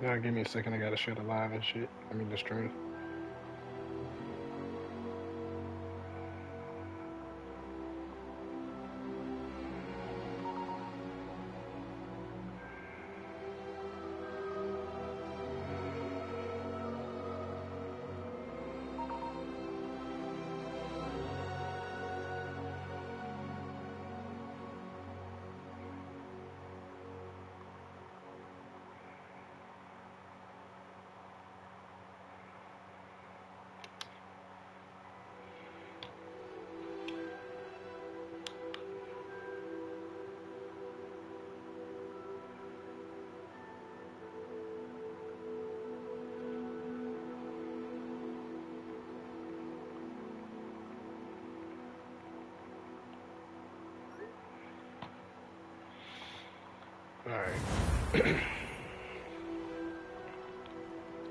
Now give me a second. I gotta share the live and shit. I mean the stream. Alright.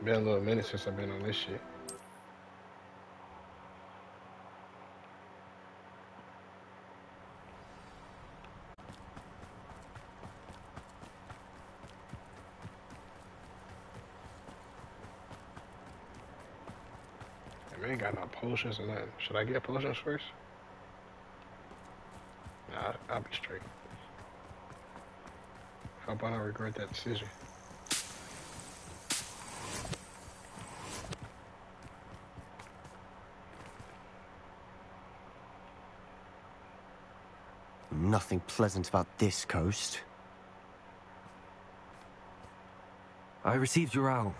been a little minute since I've been on this shit. I ain't got no potions or nothing. Should I get potions first? Nah, I'll be straight. Hope I don't regret that decision. Nothing pleasant about this coast. I received your owl.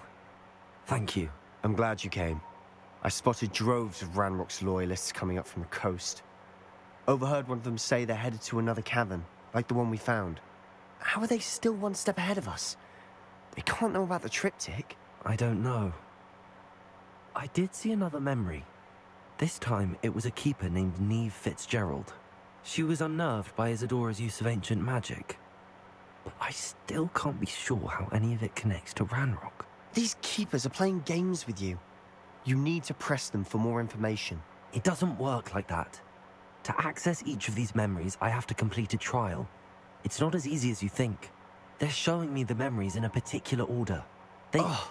Thank you. I'm glad you came. I spotted droves of Ranrock's loyalists coming up from the coast. Overheard one of them say they're headed to another cavern, like the one we found. How are they still one step ahead of us? They can't know about the triptych. I don't know. I did see another memory. This time it was a keeper named Neve Fitzgerald. She was unnerved by Isidora's use of ancient magic. But I still can't be sure how any of it connects to Ranrock. These keepers are playing games with you. You need to press them for more information. It doesn't work like that. To access each of these memories, I have to complete a trial. It's not as easy as you think. They're showing me the memories in a particular order. They. Ugh.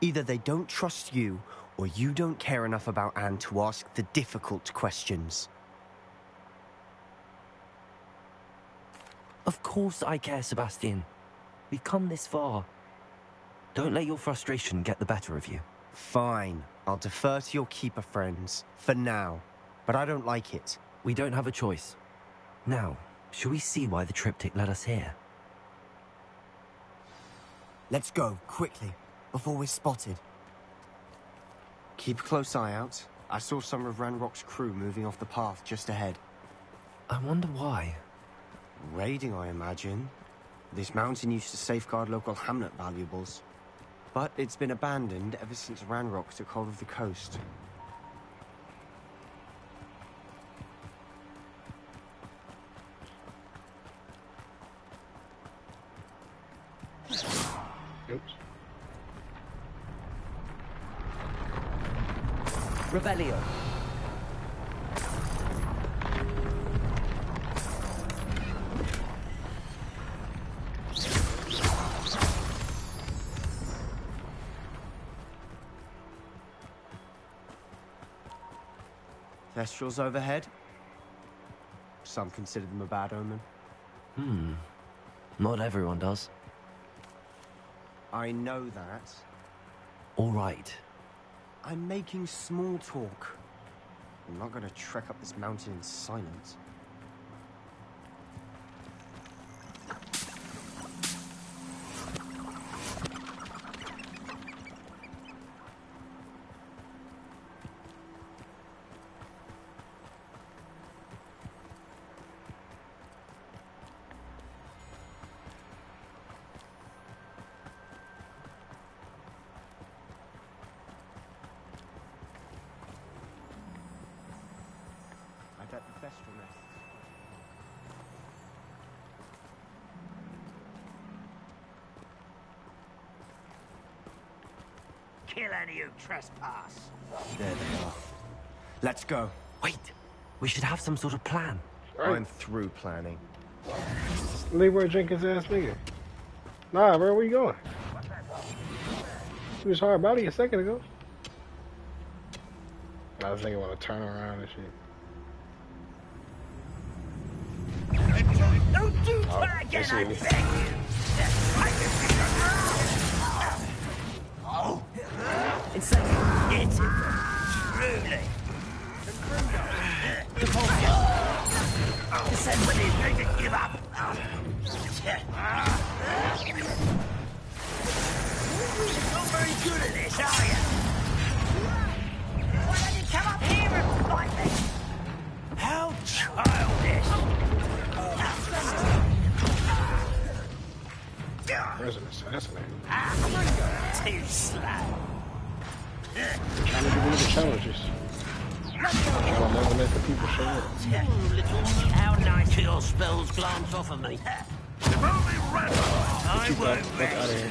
Either they don't trust you, or you don't care enough about Anne to ask the difficult questions. Of course I care, Sebastian. We've come this far. Don't let your frustration get the better of you. Fine. I'll defer to your keeper friends, for now. But I don't like it. We don't have a choice. Now, shall we see why the triptych led us here? Let's go, quickly, before we're spotted. Keep a close eye out. I saw some of Ranrock's crew moving off the path just ahead. I wonder why. Raiding, I imagine. This mountain used to safeguard local hamlet valuables. But it's been abandoned ever since Ranrock took hold of the coast. Rebellion. Thestrals overhead. Some consider them a bad omen. Hmm. Not everyone does. I know that. All right. I'm making small talk. I'm not to trek up this mountain in silence. Trespass. There they are. Let's go. Wait. We should have some sort of plan. Right. I'm through planning. Leroy Jenkins ass nigga. Nah, bro, where you going? He was hard body a second ago. I was thinking want to turn around and shit. Don't do Oh, that they again, I beg you. Insane. get it. Truly. Somebody's going to give up. You're not very good at this, are you? Why don't you come up here and fight me? How childish. Where's an assassinate? Ah, Too slow. Trying to do one of the challenges. I don't never let the people show up. How nice your spells glance off of me? I won't fuck out of here.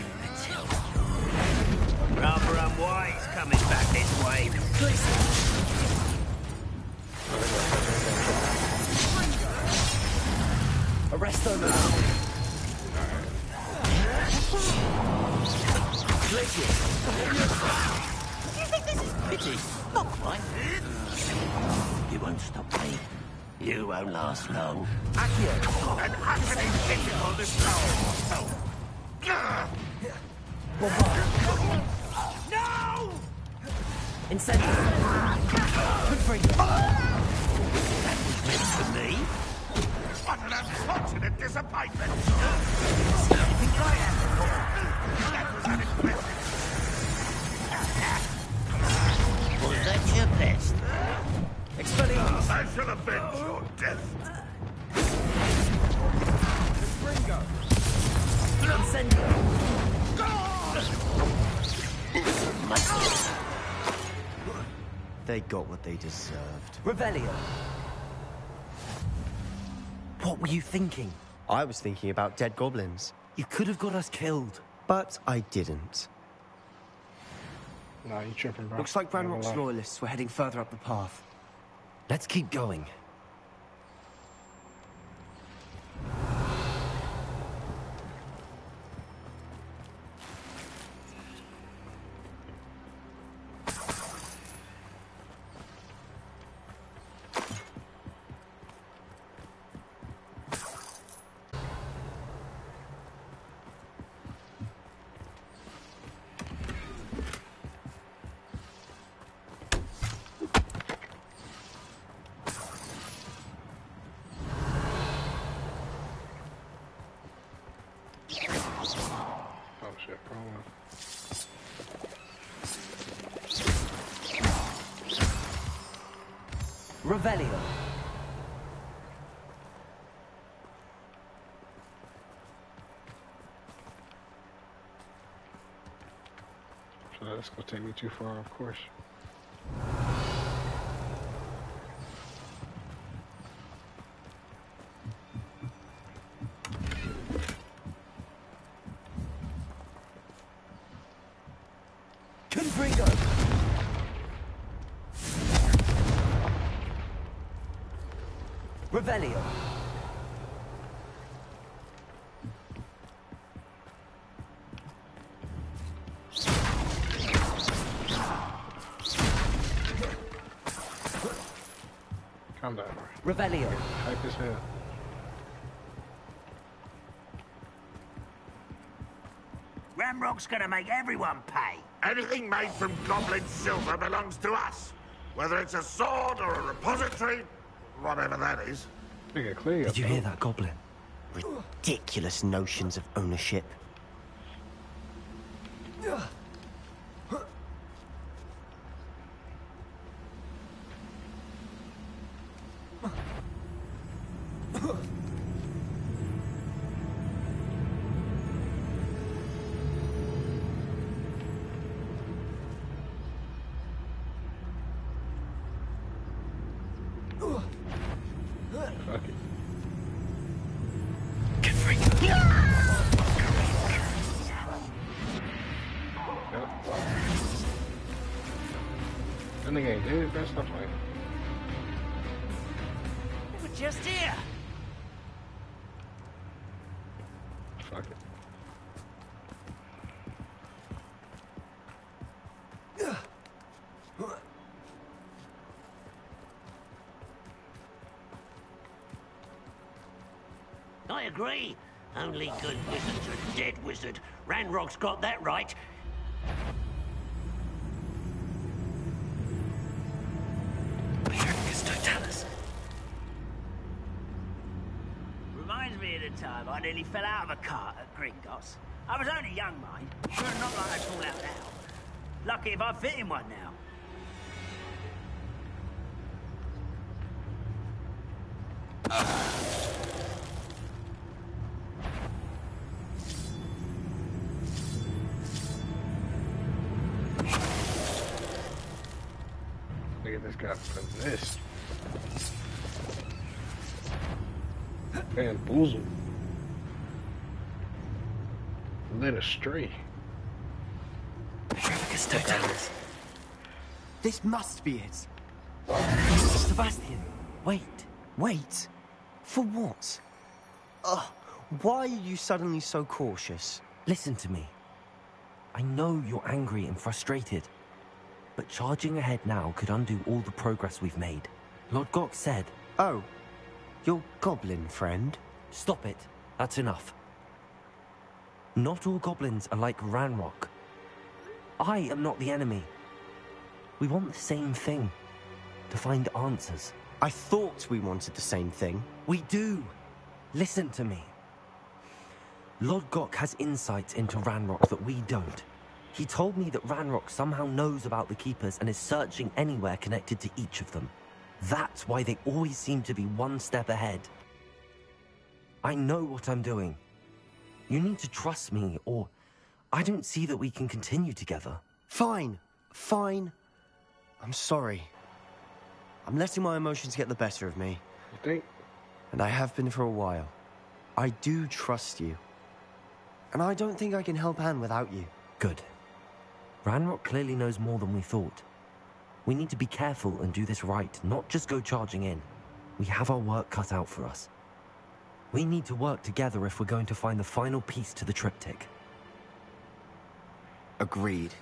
Rather unwise coming back this way. Arrest them. Think this is pity? Not quite. You won't stop me. You won't last long. Accio. An utterly pitiful destroy. No! Incendiary. Confringo. That was meant for me. What an unfortunate disappointment. Think I am. That was unexpected. I shall avenge your death. Incendio. They got what they deserved. Revelio. What were you thinking? I was thinking about dead goblins, You could have got us killed. but I didn't. Nah, you tripping, bro. Looks like Not gonna Ranrock's lie. loyalists were heading further up the path. Let's keep going. Revelio. So that's gonna take me too far, of course. Revelio. Hype as hell. Ranrock's gonna make everyone pay. Anything made from goblin silver belongs to us. Whether it's a sword or a repository, whatever that is. Nigga, clear Did you hear that goblin? Ridiculous notions of ownership. Only good wizards are dead wizard. Ranrock's got that right. Mirificus Totalis. Reminds me of the time I nearly fell out of a cart at Gringotts. I was only young, mind. Sure not like I'd fall out now. Lucky if I fit in one now. Led astray. Mirificus Totalis. This must be it. Sebastian, wait. Wait. For what? Ugh. Why are you suddenly so cautious? Listen to me. I know you're angry and frustrated, but charging ahead now could undo all the progress we've made. Lodgok said, Oh, your goblin friend? Stop it. That's enough. Not all goblins are like Ranrock. I am not the enemy. We want the same thing to find answers. I thought we wanted the same thing. We do. Listen to me. Lodgok has insights into Ranrock that we don't. He told me that Ranrock somehow knows about the Keepers and is searching anywhere connected to each of them. That's why they always seem to be one step ahead. I know what I'm doing. You need to trust me, or I don't see that we can continue together. Fine. Fine. I'm sorry. I'm letting my emotions get the better of me, You think? and I have been for a while. I do trust you. And I don't think I can help Anne without you. Good. Ranrock clearly knows more than we thought. We need to be careful and do this right, not just go charging in. We have our work cut out for us. We need to work together if we're going to find the final piece to the triptych. Agreed.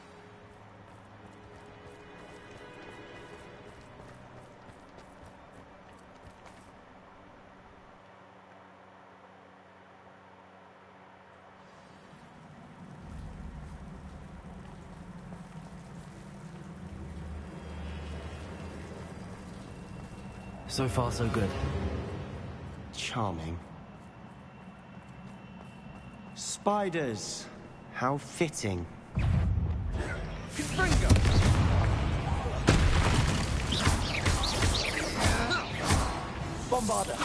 So far, so good. Charming. Spiders. How fitting. Bombarda.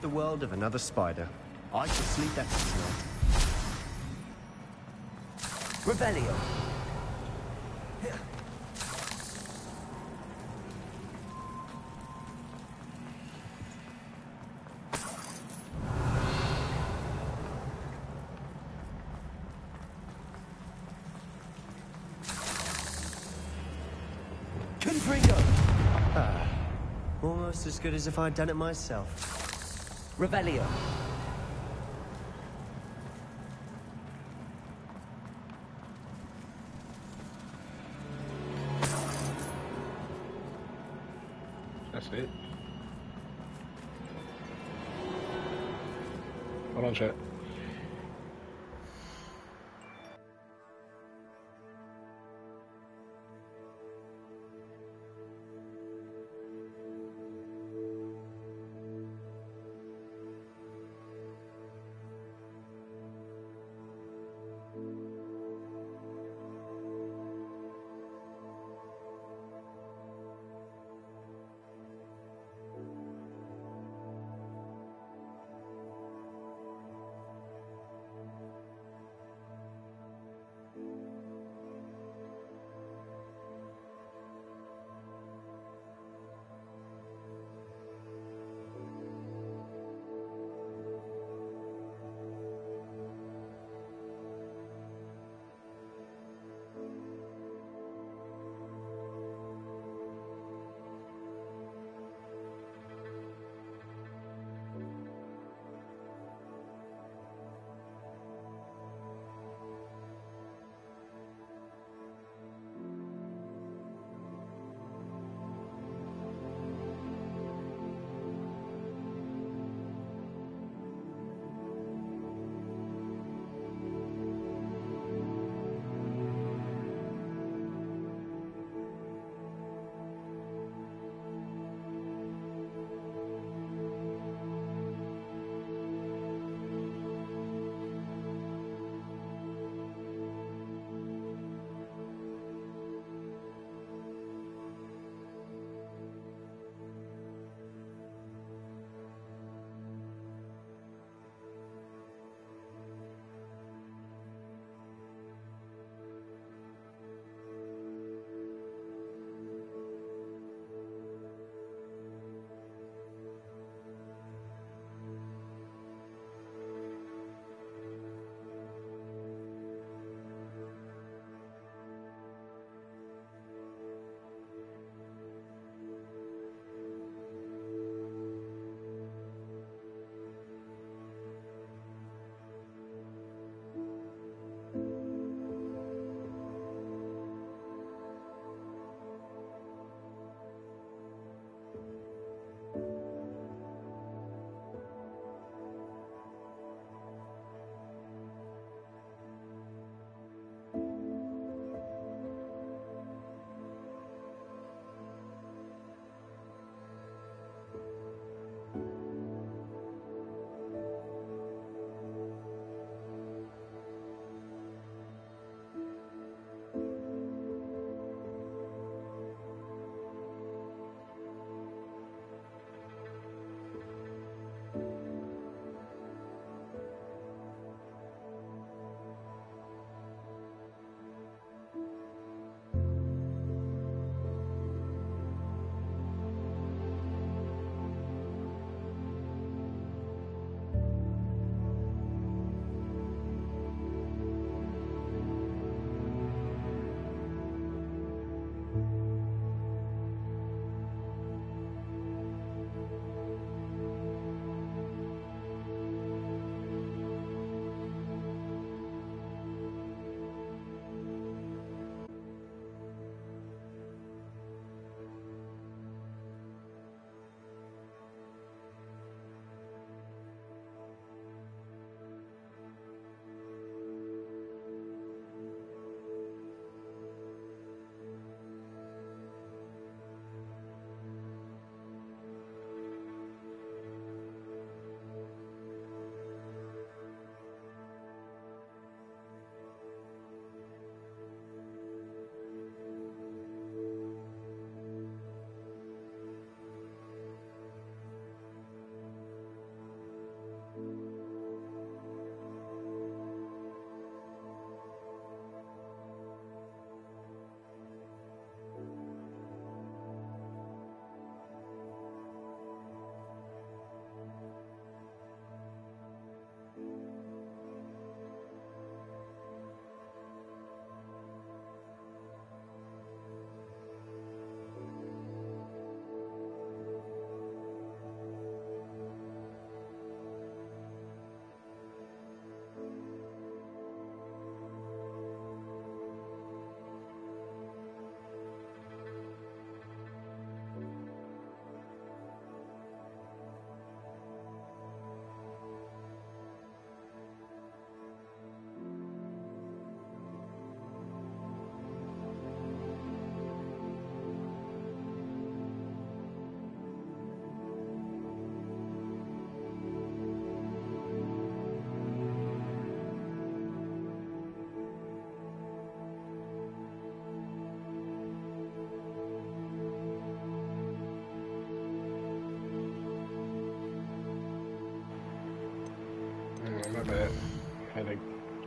Rid the world of another spider. I shall sleep better tonight. Revelio. Confringo. Ah, almost as good as if I'd done it myself. Revelio. That's it. Hold on, chat.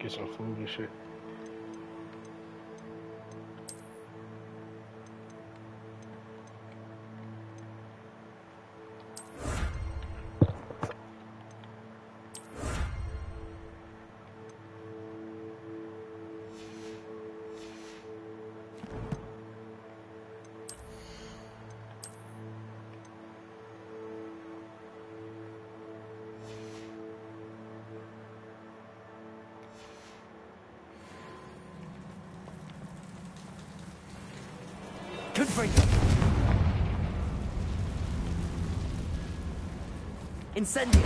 To get some Incendio!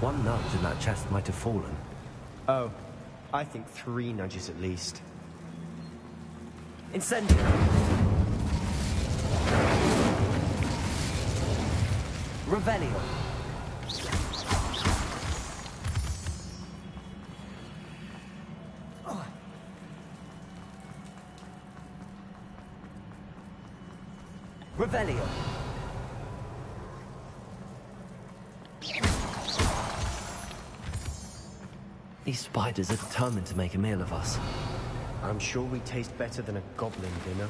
One nudge and that chest might have fallen. Oh, I think three nudges at least. Incendio! Revelio! Revelio! These spiders are determined to make a meal of us. I'm sure we taste better than a goblin dinner.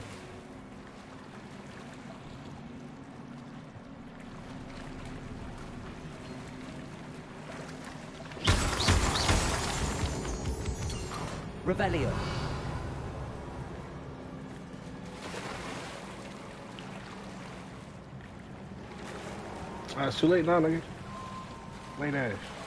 Revelio! Ah, it's too late now, nigga. Late ass.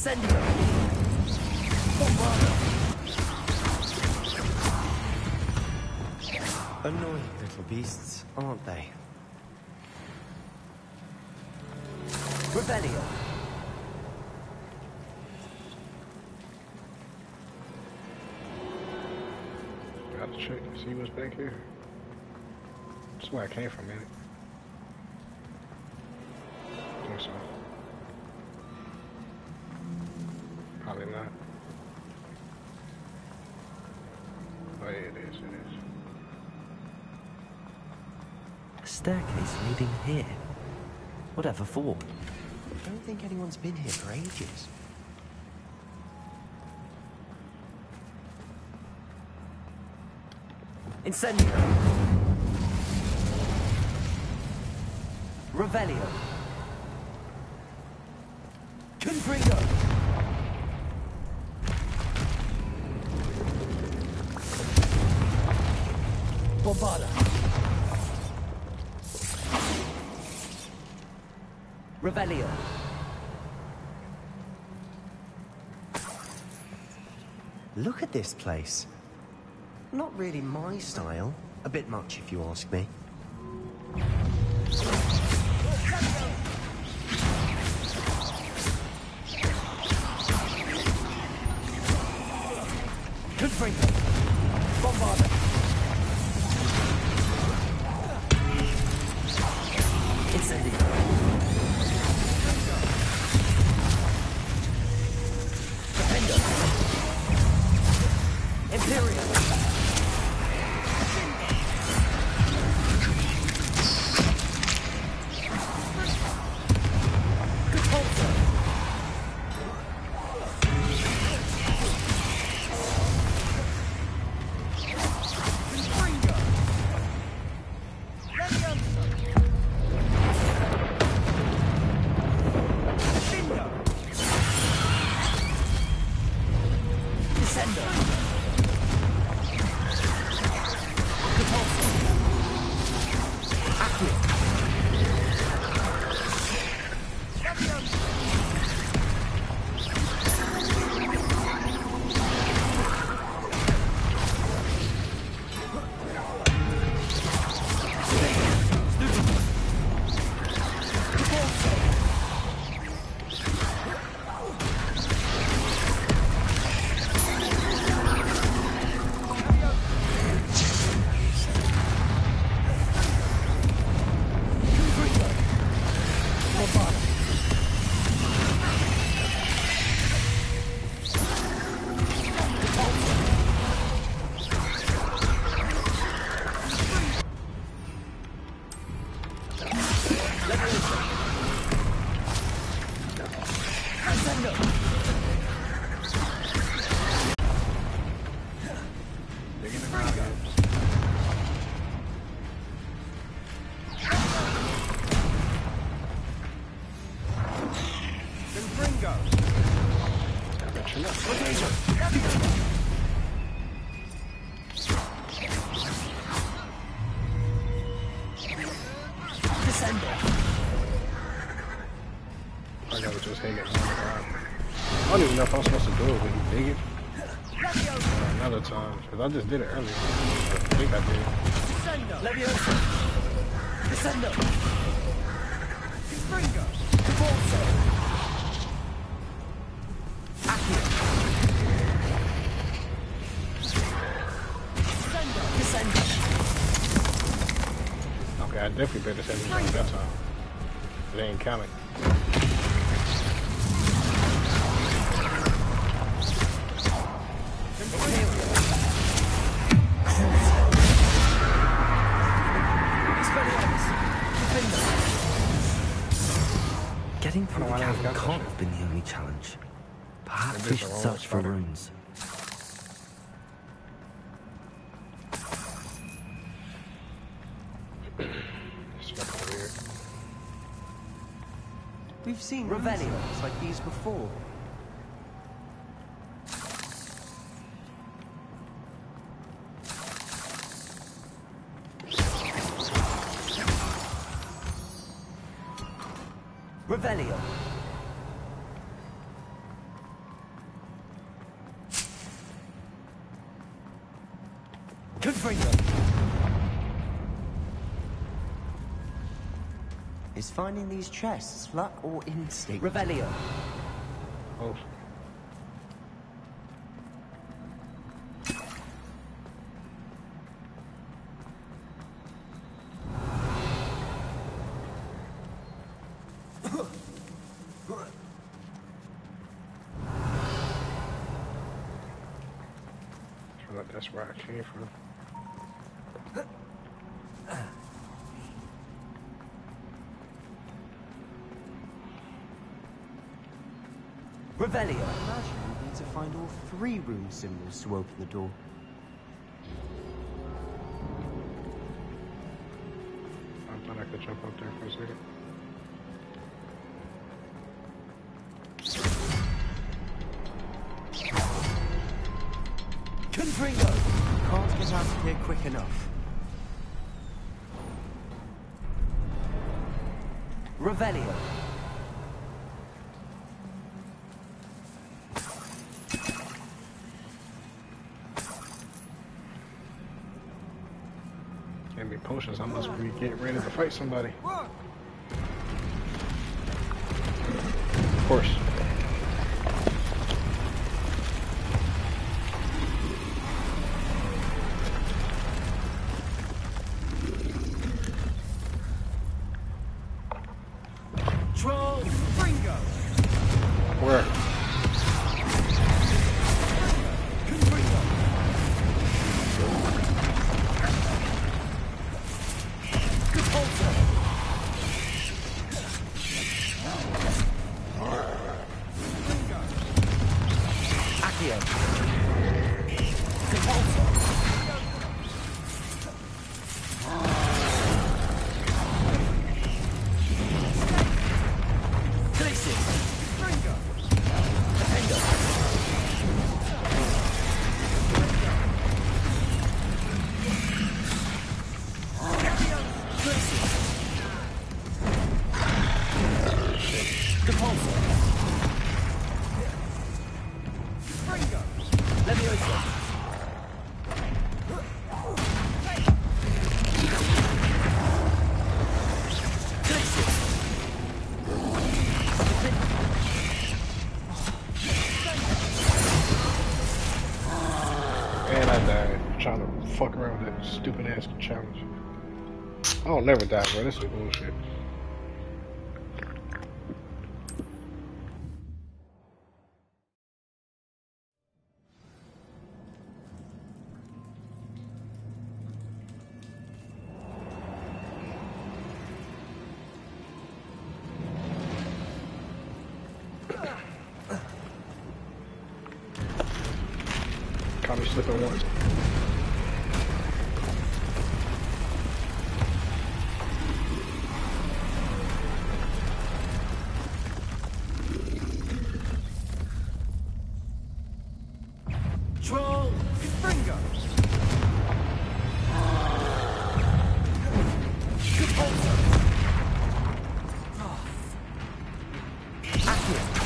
Incendio! Annoying little beasts, aren't they? Revelio! Gotta check and see what's back here. That's where I came from, man. think so. Staircase leading here. Whatever for? I don't think anyone's been here for ages. Incendio! Revelio! Confringo! Revelio! Look at this place. Not really my style. A bit much, if you ask me. Imperial! Even know if I'm supposed to do it when you dig it. Another time, because I just did it earlier. I think I did. Leviosa! Descendo! Springo! Cavalso! Accio! Descendo! Okay, I definitely better send on that time. It ain't counting. Only challenge. Perhaps we is should a roll search for spider. runes. It's fucking weird. We've seen Revelio. like these before. Finding these chests luck or instinct? Revelio! Oh, that's where I came from. Revelio! I imagine we need to find all three room symbols to open the door. I thought I could jump up there for a second. Confringo! Can't get out of here quick enough. Revelio! Gave me be getting ready to fight somebody. Of course. Accio! I don't never die, bro. This is bullshit. here.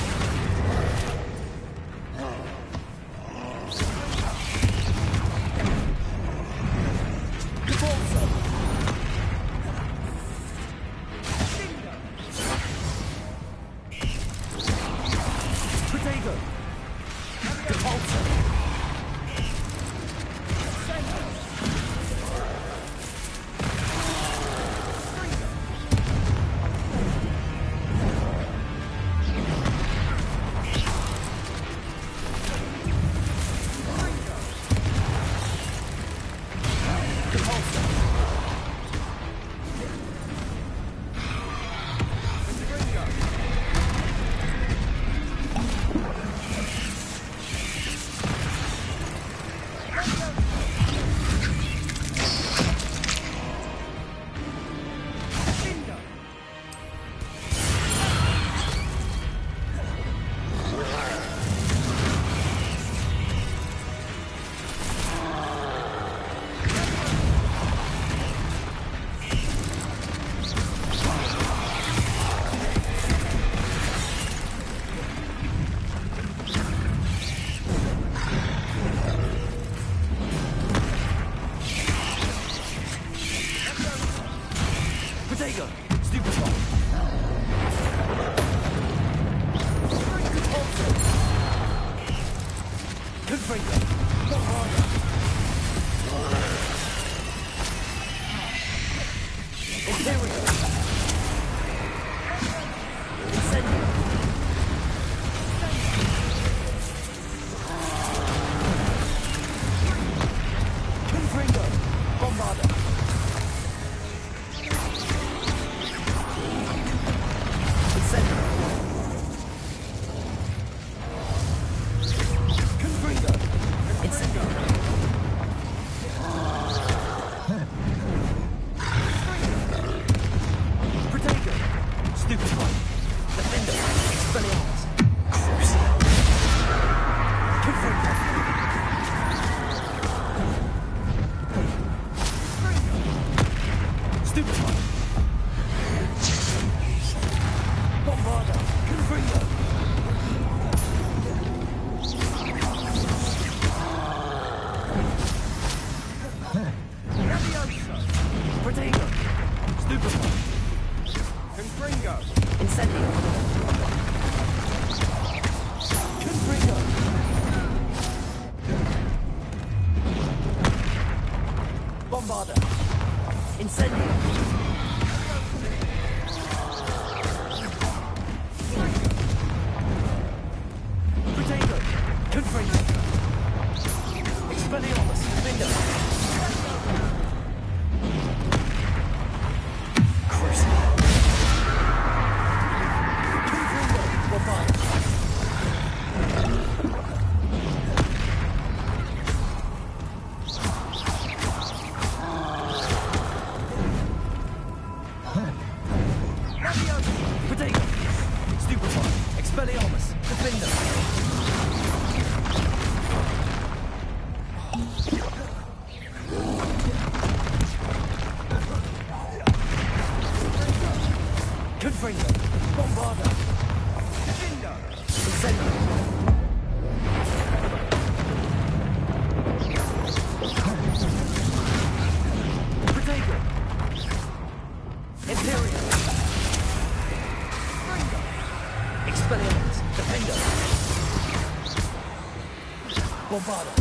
Bombarda!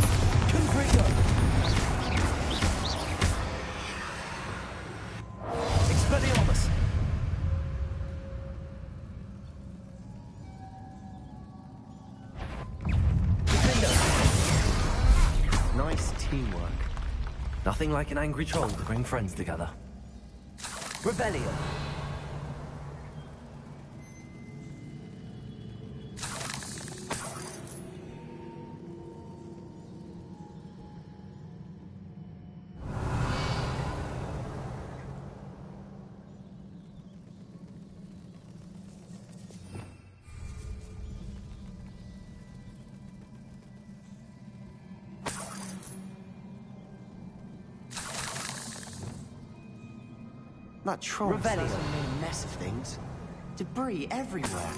Confringo! Expelliarmus! Defender! Nice teamwork. Nothing like an angry troll to bring friends together. Revelio! Certainly made a mess of things. Debris everywhere.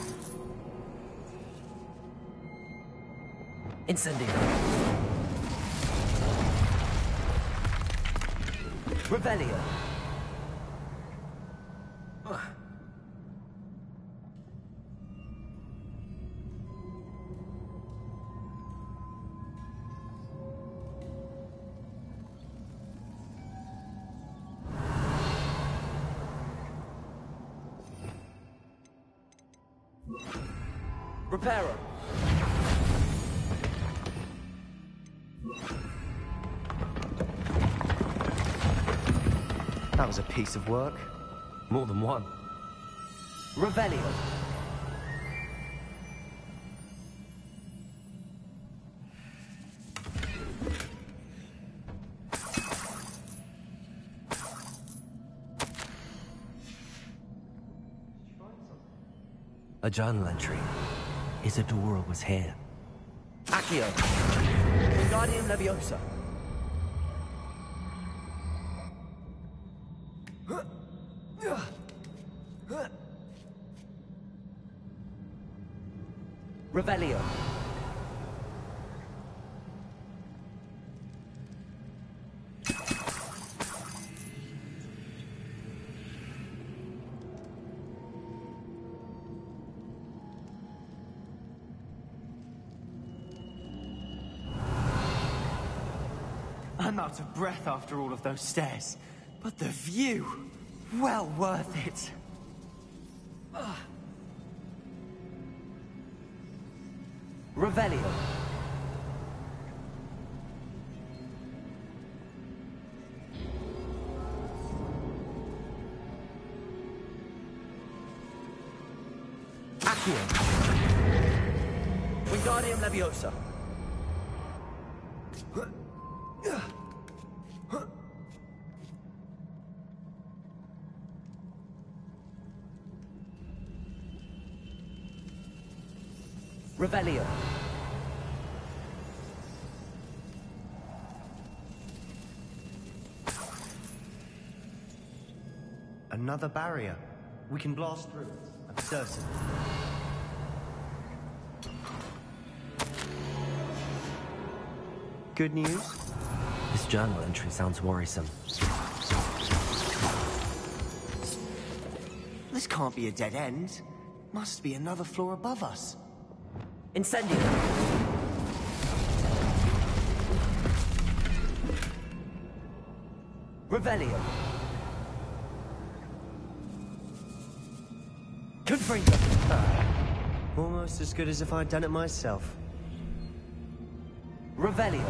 Incendio! Revelio! Piece of work. More than one. Revelio! A journal entry. Isidora was here. Accio! Wingardium Leviosa! Out of breath after all of those stairs. But the view, well worth it. Revelio. Accio. Wingardium Leviosa. Revelio. Another barrier. We can blast through it, I'm certain. Good news? This journal entry sounds worrisome. This can't be a dead end. Must be another floor above us. Incendio. Revelio. Confringo. Almost as good as if I'd done it myself. Revelio.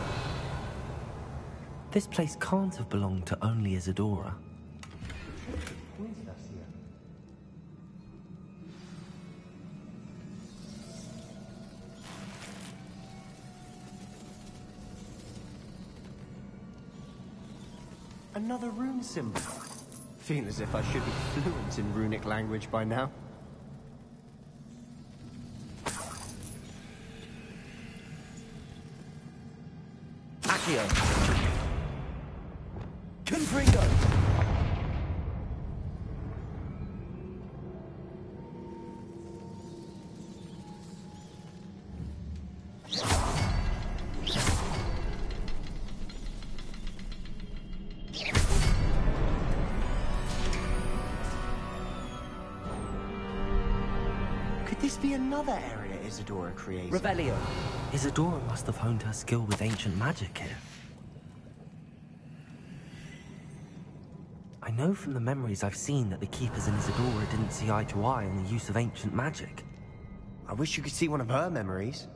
This place can't have belonged to only Isidora. Another rune symbol. Feel as if I should be fluent in runic language by now. Accio. Confringo. Another area Isidora created? Revelio. Isidora must have honed her skill with ancient magic here. I know from the memories I've seen that the Keepers and Isidora didn't see eye to eye on the use of ancient magic. I wish you could see one of her memories.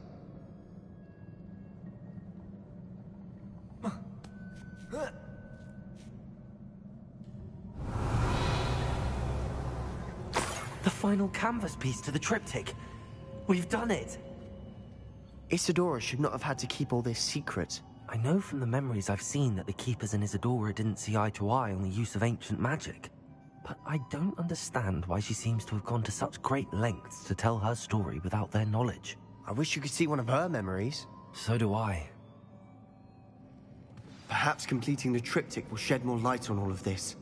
The final canvas piece to the triptych. We've done it! Isidora should not have had to keep all this secret. I know from the memories I've seen that the Keepers and Isidora didn't see eye to eye on the use of ancient magic. But I don't understand why she seems to have gone to such great lengths to tell her story without their knowledge. I wish you could see one of her memories. So do I. Perhaps completing the triptych will shed more light on all of this.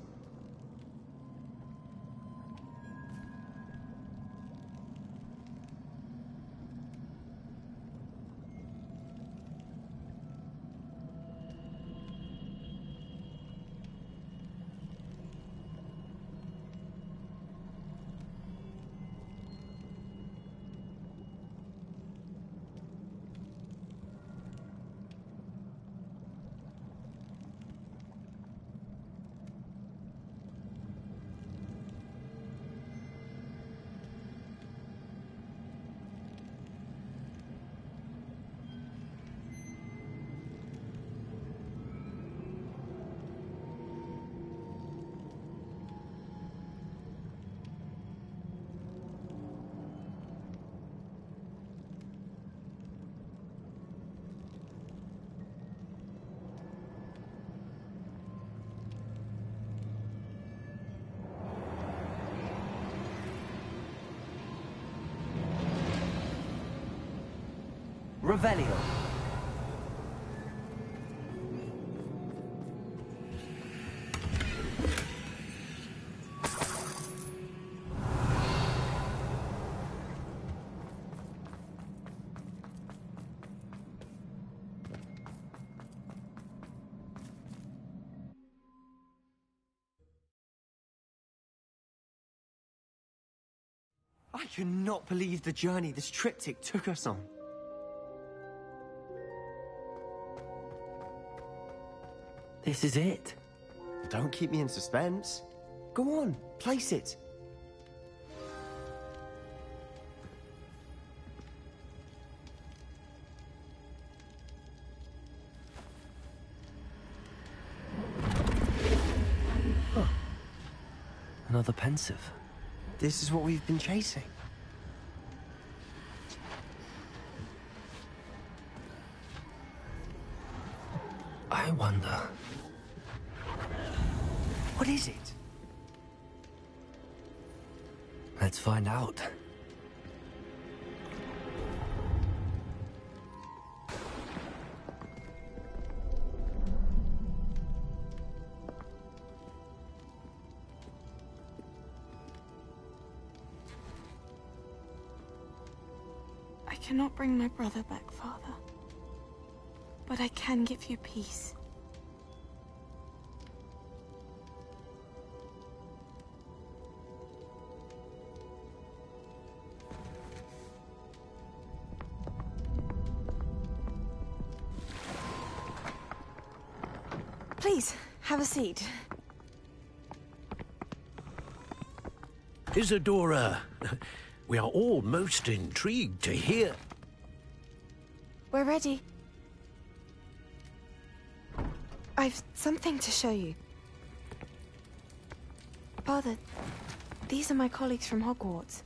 Revelio. I cannot believe the journey this triptych took us on. This is it. Don't keep me in suspense. Go on, place it. Another Pensieve. This is what we've been chasing. I wonder. What is it? Let's find out. I cannot bring my brother back, Father. But I can give you peace. Isidora, we are all most intrigued to hear. We're ready. I've something to show you. Father, these are my colleagues from Hogwarts.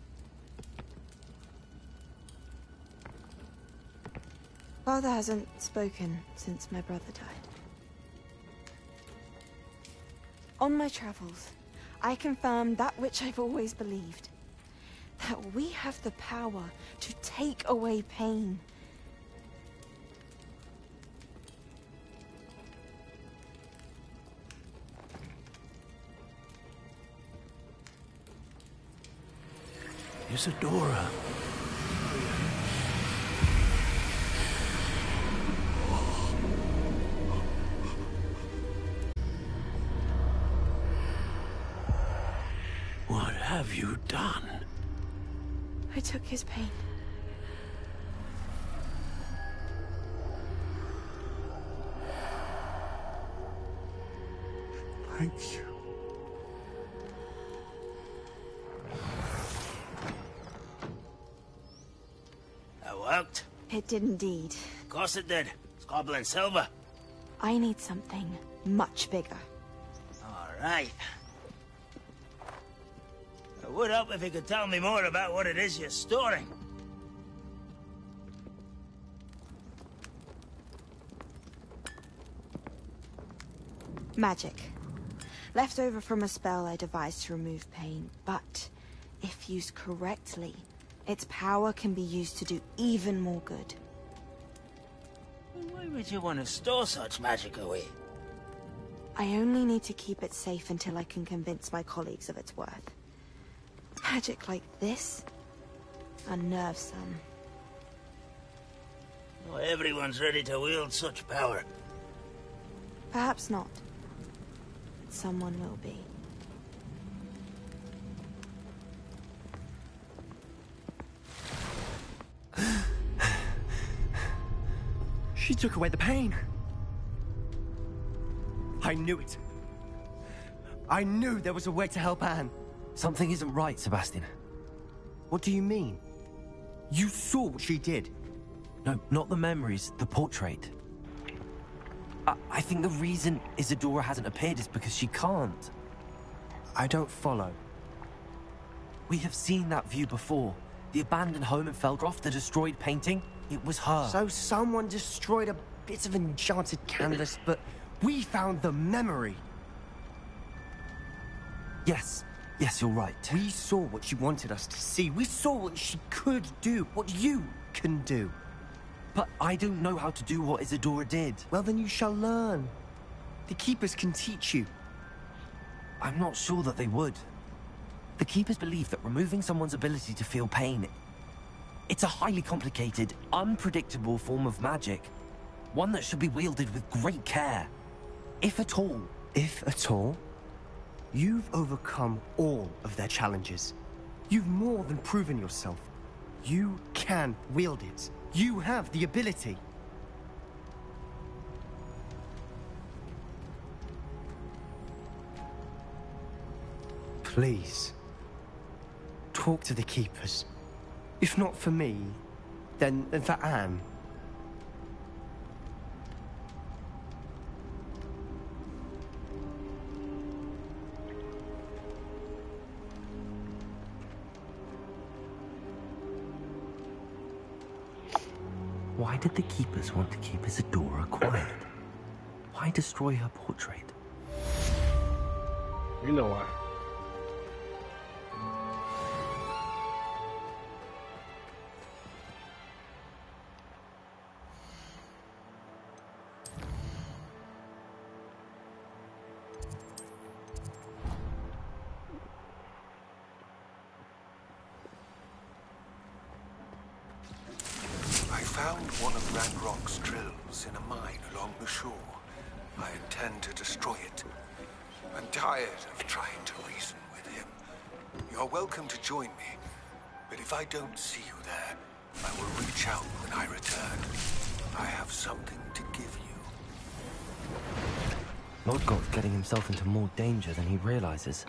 Father hasn't spoken since my brother died. On my travels, I confirm that which I've always believed. That we have the power to take away pain. Isidora. Took his pain. Thank you. That worked. It did indeed. Of course it did. It's goblin silver. I need something much bigger. All right. Would help if you could tell me more about what it is you're storing. Magic. Left over from a spell I devised to remove pain, but if used correctly, its power can be used to do even more good. Why would you want to store such magic away? I only need to keep it safe until I can convince my colleagues of its worth. Magic like this unnerves some. Not everyone's ready to wield such power. Perhaps not. But someone will be. She took away the pain. I knew it. I knew there was a way to help Anne. Something isn't right, Sebastian. What do you mean? You saw what she did. No, not the memories, the portrait. I, I think the reason Isidora hasn't appeared is because she can't. I don't follow. We have seen that view before. The abandoned home in Feldcroft, the destroyed painting, it was her. So someone destroyed a bit of enchanted canvas, but we found the memory. yes, yes, you're right. We saw what she wanted us to see. We saw what she could do, what you can do. But I don't know how to do what Isidora did. Well, then you shall learn. The Keepers can teach you. I'm not sure that they would. The Keepers believe that removing someone's ability to feel pain... It's a highly complicated, unpredictable form of magic. One that should be wielded with great care. If at all. If at all, You've overcome all of their challenges. You've more than proven yourself. You can wield it. You have the ability. Please, talk to the Keepers. If not for me, then for Anne. Did the keepers want to keep Isidora quiet? Why destroy her portrait? You know why. Found one of Ranrock's drills in a mine along the shore. I intend to destroy it. I'm tired of trying to reason with him. You're welcome to join me, but if I don't see you there, I will reach out when I return. I have something to give you. Lord Lodgok's getting himself into more danger than he realizes.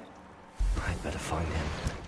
I'd better find him.